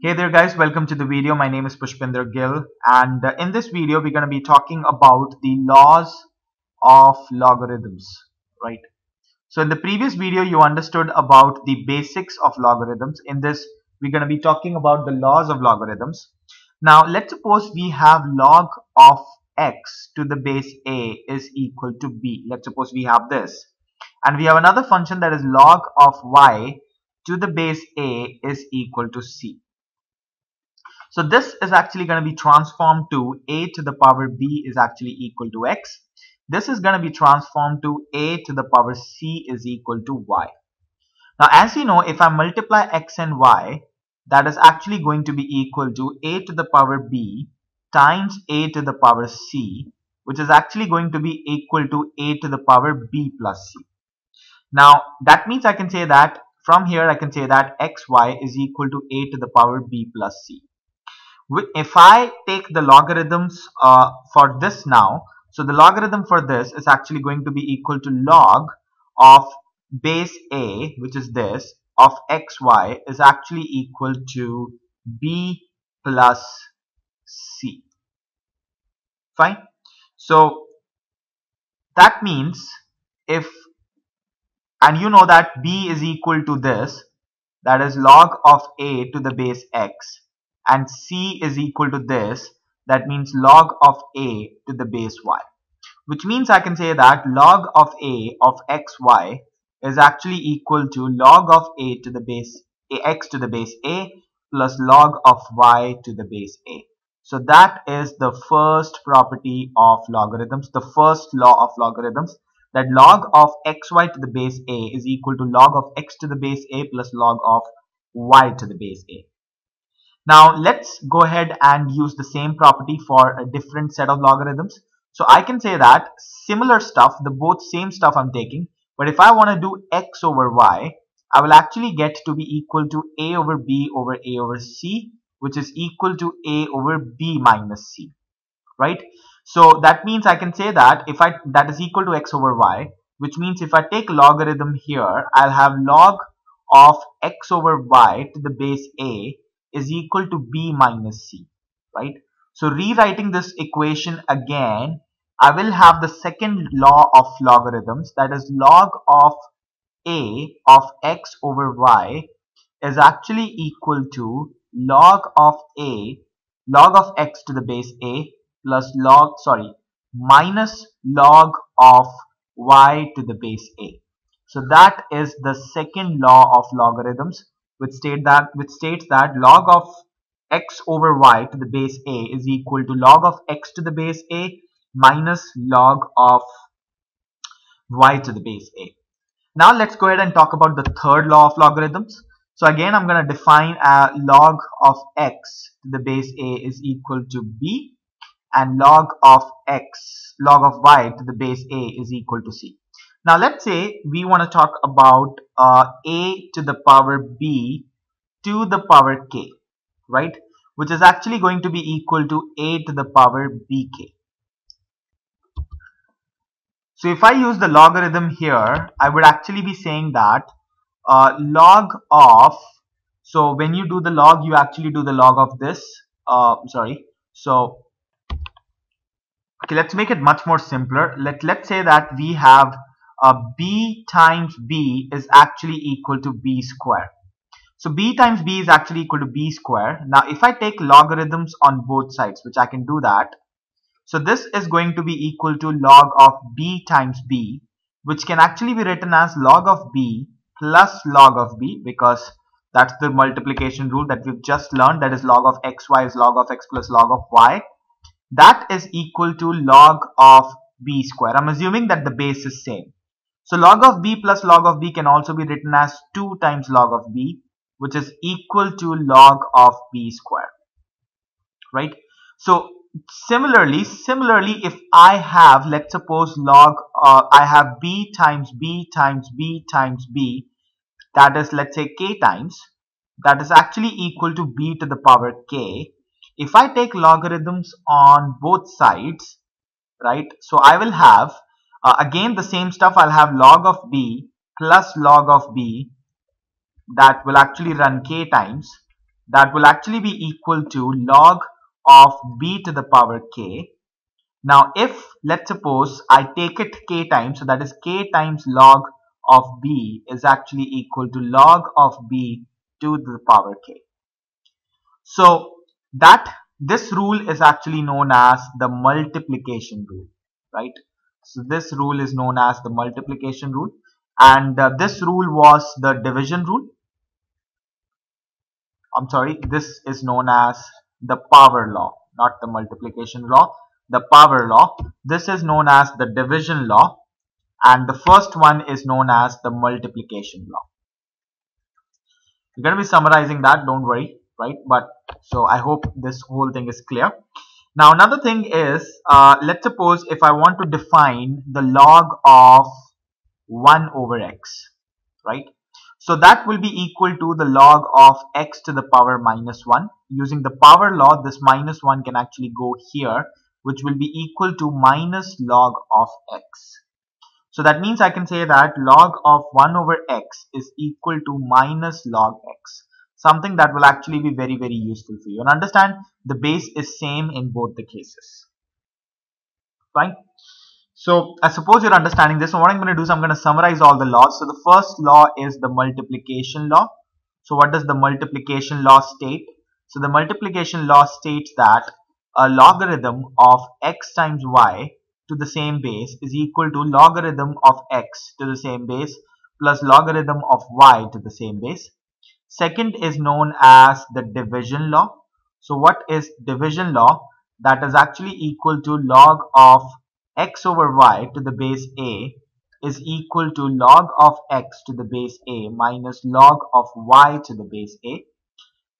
Hey there guys, welcome to the video. My name is Pushpinder Gill and uh, in this video we're going to be talking about the laws of logarithms, right? So in the previous video you understood about the basics of logarithms. In this we're going to be talking about the laws of logarithms. Now let's suppose we have log of x to the base a is equal to b. Let's suppose we have this. And we have another function that is log of y to the base a is equal to c. So this is actually going to be transformed to a to the power b is actually equal to x. This is going to be transformed to a to the power c is equal to y. Now as you know if I multiply x and y that is actually going to be equal to a to the power b times a to the power c which is actually going to be equal to a to the power b plus c. Now that means I can say that from here I can say that xy is equal to a to the power b plus c. If I take the logarithms uh, for this now, so the logarithm for this is actually going to be equal to log of base a which is this of xy is actually equal to b plus c. Fine. So that means if and you know that b is equal to this that is log of a to the base x and c is equal to this that means log of a to the base y which means I can say that log of a of xy is actually equal to log of a to the base a x to the base a plus log of y to the base a. So that is the first property of logarithms, the first law of logarithms that log of xy to the base a is equal to log of x to the base a plus log of y to the base a. Now let's go ahead and use the same property for a different set of logarithms. So I can say that similar stuff, the both same stuff I'm taking, but if I want to do x over y, I will actually get to be equal to a over b over a over c, which is equal to a over b minus c, right? So that means I can say that if I that is equal to x over y, which means if I take logarithm here, I'll have log of x over y to the base a is equal to b minus c, right? So rewriting this equation again, I will have the second law of logarithms that is log of a of x over y is actually equal to log of a log of x to the base a plus log sorry minus log of y to the base a. So that is the second law of logarithms which state that which states that log of x over y to the base a is equal to log of x to the base a minus log of y to the base a. Now let's go ahead and talk about the third law of logarithms. So again I'm going to define a log of x to the base a is equal to b and log of x log of y to the base a is equal to c. Now let's say we want to talk about uh, a to the power b to the power k, right? Which is actually going to be equal to a to the power bk. So if I use the logarithm here, I would actually be saying that uh, log of, so when you do the log, you actually do the log of this, uh, sorry. So, okay, let's make it much more simpler. Let, let's say that we have Uh, b times b is actually equal to b square. So b times b is actually equal to b square. Now if I take logarithms on both sides, which I can do that, so this is going to be equal to log of b times b, which can actually be written as log of b plus log of b because that's the multiplication rule that we've just learned that is log of xy is log of x plus log of y. That is equal to log of b square. I'm assuming that the base is same. So log of b plus log of b can also be written as 2 times log of b which is equal to log of b square right? So similarly similarly if I have let's suppose log uh, I have b times b times b times b that is let's say k times that is actually equal to b to the power k. If I take logarithms on both sides right? So I will have uh, again the same stuff I'll have log of b plus log of b that will actually run k times that will actually be equal to log of b to the power k. Now if let's suppose I take it k times so that is k times log of b is actually equal to log of b to the power k. So that this rule is actually known as the multiplication rule right so this rule is known as the multiplication rule. And uh, this rule was the division rule. I'm sorry this is known as the power law not the multiplication law. The power law this is known as the division law. And the first one is known as the multiplication law. We're going to be summarizing that don't worry right? But so I hope this whole thing is clear now another thing is uh, let's suppose if I want to define the log of 1 over x right? So that will be equal to the log of x to the power minus 1 using the power law this minus 1 can actually go here which will be equal to minus log of x. So that means I can say that log of 1 over x is equal to minus log x something that will actually be very very useful for you. And understand the base is same in both the cases. Fine? So I suppose you're understanding this. So what I'm going to do is I'm going to summarize all the laws. So the first law is the multiplication law. So what does the multiplication law state? So the multiplication law states that a logarithm of x times y to the same base is equal to logarithm of x to the same base plus logarithm of y to the same base Second is known as the division law. So what is division law? That is actually equal to log of x over y to the base a is equal to log of x to the base a minus log of y to the base a.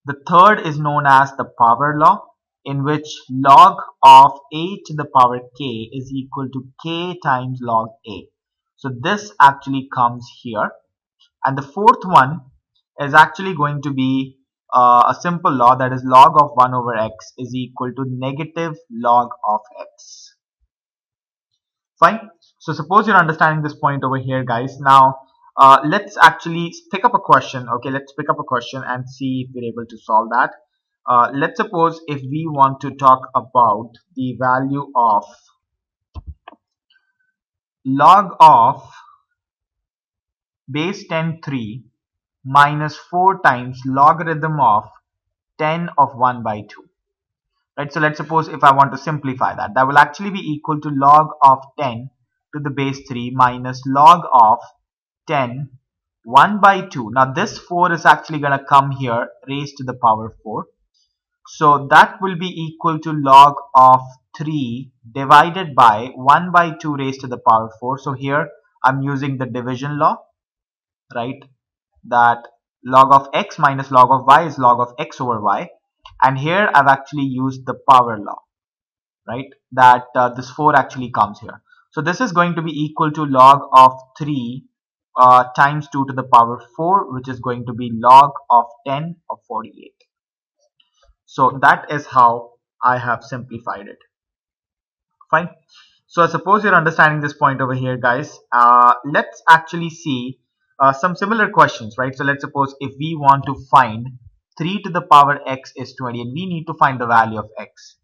The third is known as the power law in which log of a to the power k is equal to k times log a. So this actually comes here. And the fourth one is actually going to be uh, a simple law that is log of 1 over x is equal to negative log of x. Fine. So suppose you're understanding this point over here guys. Now uh, let's actually pick up a question. Okay, let's pick up a question and see if we're able to solve that. Uh, let's suppose if we want to talk about the value of log of base 10 3 minus 4 times logarithm of 10 of 1 by 2 right so let's suppose if I want to simplify that that will actually be equal to log of 10 to the base 3 minus log of 10 1 by 2 now this 4 is actually going to come here raised to the power 4 so that will be equal to log of 3 divided by 1 by 2 raised to the power 4 so here I'm using the division law right that log of x minus log of y is log of x over y. And here I've actually used the power law right? That uh, this 4 actually comes here. So this is going to be equal to log of 3 uh, times 2 to the power 4 which is going to be log of 10 of 48 so that is how I have simplified it. Fine. So I suppose you're understanding this point over here guys. Uh, let's actually see uh, some similar questions, right? So let's suppose if we want to find 3 to the power x is 20 and we need to find the value of x.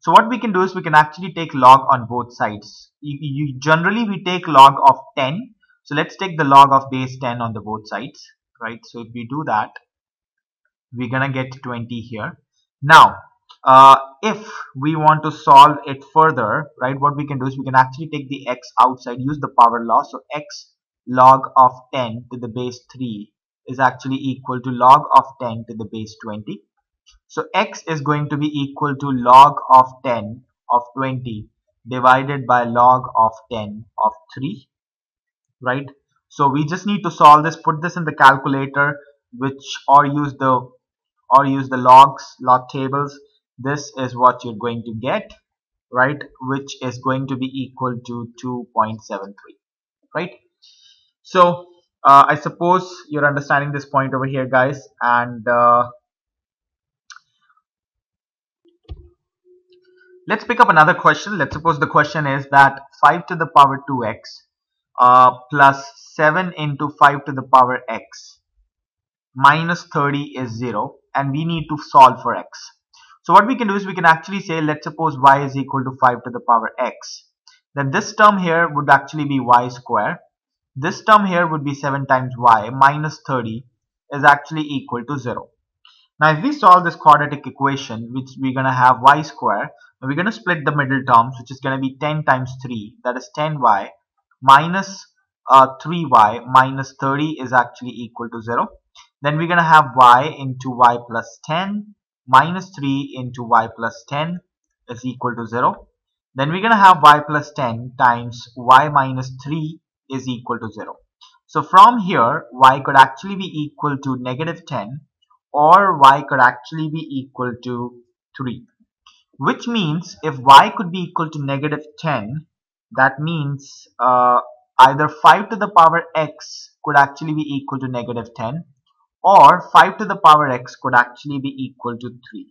So what we can do is we can actually take log on both sides. You, you, generally we take log of 10. So let's take the log of base 10 on the both sides, right? So if we do that, we're gonna get 20 here. Now, uh, if we want to solve it further, right, what we can do is we can actually take the x outside, use the power law. So x log of 10 to the base 3 is actually equal to log of 10 to the base 20. So x is going to be equal to log of 10 of 20 divided by log of 10 of 3 right? So we just need to solve this put this in the calculator which or use the or use the logs log tables. This is what you're going to get right? Which is going to be equal to 2.73 right so uh, I suppose you're understanding this point over here guys and uh, let's pick up another question let's suppose the question is that 5 to the power 2x uh, plus 7 into 5 to the power x minus 30 is 0 and we need to solve for x. So what we can do is we can actually say let's suppose y is equal to 5 to the power x. Then this term here would actually be y square. This term here would be 7 times y minus 30 is actually equal to 0. Now if we solve this quadratic equation which we're going to have y square we're going to split the middle terms which is going to be 10 times 3 that is 10y minus uh, 3y minus 30 is actually equal to 0. Then we're going to have y into y plus 10 minus 3 into y plus 10 is equal to 0. Then we're going to have y plus 10 times y minus 3 is equal to 0. So from here y could actually be equal to negative 10 or y could actually be equal to 3 which means if y could be equal to negative 10 that means uh, either 5 to the power x could actually be equal to negative 10 or 5 to the power x could actually be equal to 3.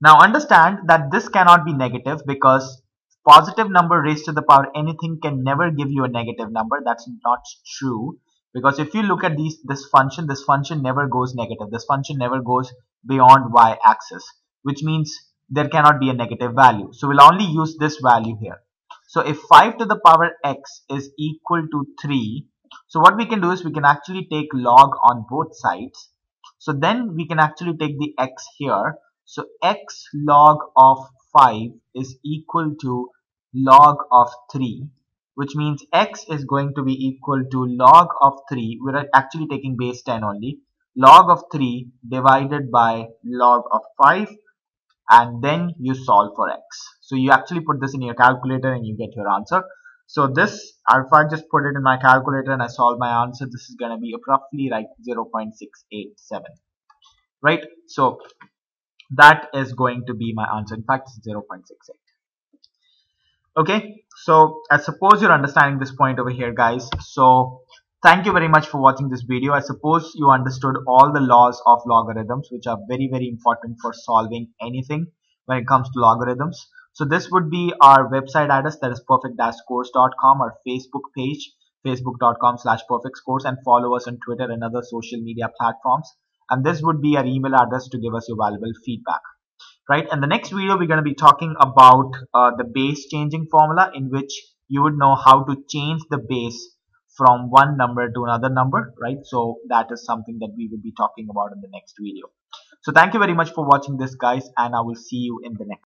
Now understand that this cannot be negative because positive number raised to the power anything can never give you a negative number. That's not true because if you look at these this function, this function never goes negative. This function never goes beyond y axis which means there cannot be a negative value. So we'll only use this value here. So if 5 to the power x is equal to 3, so what we can do is we can actually take log on both sides. So then we can actually take the x here. So x log of 5 is equal to log of 3 which means x is going to be equal to log of 3 we're actually taking base 10 only log of 3 divided by log of 5 and then you solve for x. So you actually put this in your calculator and you get your answer. So this, if I just put it in my calculator and I solve my answer, this is going to be roughly like 0.687, right? So that is going to be my answer. In fact, it's 0.68. Okay, so I suppose you're understanding this point over here, guys. So Thank you very much for watching this video. I suppose you understood all the laws of logarithms which are very very important for solving anything when it comes to logarithms. So this would be our website address that is perfect-scores.com our Facebook page facebook.com slash perfectscores and follow us on Twitter and other social media platforms and this would be our email address to give us your valuable feedback. Right? And the next video we're going to be talking about uh, the base changing formula in which you would know how to change the base from one number to another number right? So that is something that we will be talking about in the next video. So thank you very much for watching this guys and i will see you in the next